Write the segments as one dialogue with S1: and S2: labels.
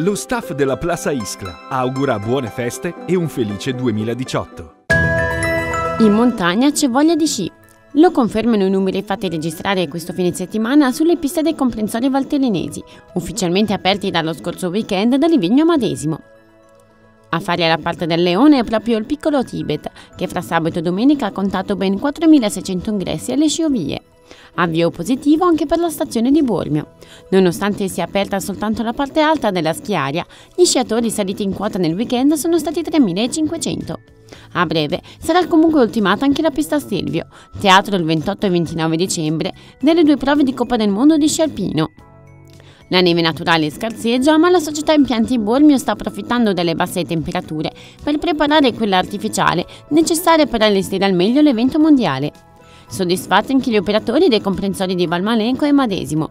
S1: Lo staff della Plaza Ischla augura buone feste e un felice 2018.
S2: In montagna c'è voglia di sci. Lo confermano i numeri fatti registrare questo fine settimana sulle piste dei comprensori valtellinesi, ufficialmente aperti dallo scorso weekend da Livigno Madesimo. A fare la parte del leone è proprio il piccolo Tibet, che fra sabato e domenica ha contato ben 4.600 ingressi alle sciovie. Avvio positivo anche per la stazione di Bormio. Nonostante sia aperta soltanto la parte alta della schiaria, gli sciatori saliti in quota nel weekend sono stati 3.500. A breve sarà comunque ultimata anche la pista Stelvio, teatro il 28 e 29 dicembre delle due prove di Coppa del Mondo di sci alpino. La neve naturale scarseggia, ma la società Impianti Bormio sta approfittando delle basse temperature per preparare quella artificiale necessaria per allestire al meglio l'evento mondiale. Soddisfatti anche gli operatori dei comprensori di Valmalenco e Madesimo.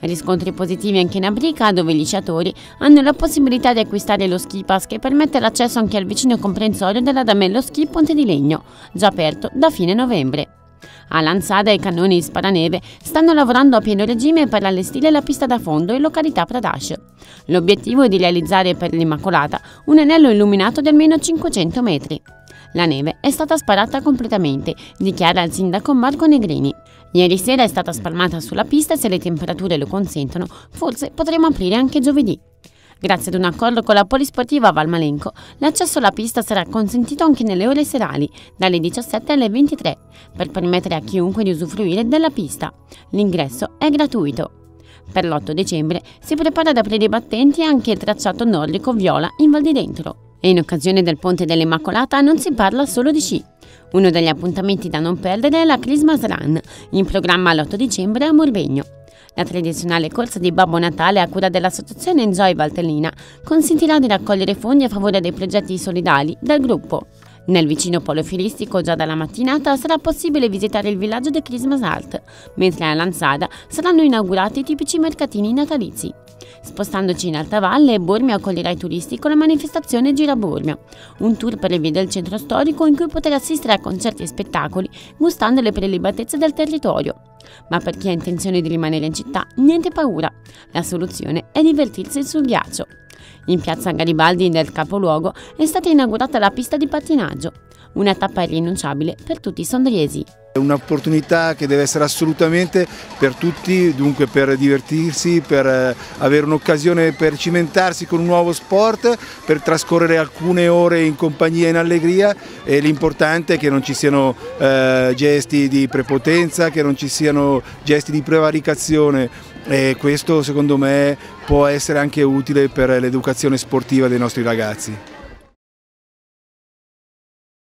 S2: Riscontri positivi anche in Abrica, dove gli sciatori hanno la possibilità di acquistare lo ski pass che permette l'accesso anche al vicino comprensorio della Damello Ski Ponte di Legno, già aperto da fine novembre. A Lanzada i cannoni di Sparaneve stanno lavorando a pieno regime per allestire la pista da fondo in località Pradash. L'obiettivo è di realizzare per l'Immacolata un anello illuminato di almeno 500 metri. La neve è stata sparata completamente, dichiara il sindaco Marco Negrini. Ieri sera è stata spalmata sulla pista e se le temperature lo consentono, forse potremo aprire anche giovedì. Grazie ad un accordo con la Polisportiva Valmalenco, l'accesso alla pista sarà consentito anche nelle ore serali, dalle 17 alle 23, per permettere a chiunque di usufruire della pista. L'ingresso è gratuito. Per l'8 dicembre si prepara ad aprire i battenti anche il tracciato nordico Viola in Val di Dentro. E in occasione del Ponte dell'Immacolata non si parla solo di sci. Uno degli appuntamenti da non perdere è la Christmas Run, in programma l'8 dicembre a Morbegno. La tradizionale corsa di Babbo Natale a cura dell'associazione Enjoy Valtellina consentirà di raccogliere fondi a favore dei progetti solidali del gruppo. Nel vicino polo fieristico già dalla mattinata sarà possibile visitare il villaggio di Christmas Art, mentre a Lanzada saranno inaugurati i tipici mercatini natalizi. Spostandoci in Alta Valle, Bormio accoglierà i turisti con la manifestazione Gira Bormio, un tour per le vie del centro storico in cui poter assistere a concerti e spettacoli gustando le prelibatezze del territorio. Ma per chi ha intenzione di rimanere in città, niente paura. La soluzione è divertirsi sul ghiaccio. In piazza Garibaldi del capoluogo è stata inaugurata la pista di pattinaggio, una tappa irrinunciabile per tutti i sondriesi.
S3: Un'opportunità che deve essere assolutamente per tutti, dunque per divertirsi, per eh, avere un'occasione per cimentarsi con un nuovo sport, per trascorrere alcune ore in compagnia e in allegria e l'importante è che non ci siano eh, gesti di prepotenza, che non ci siano gesti di prevaricazione e questo secondo me può essere anche utile per l'educazione sportiva dei nostri ragazzi.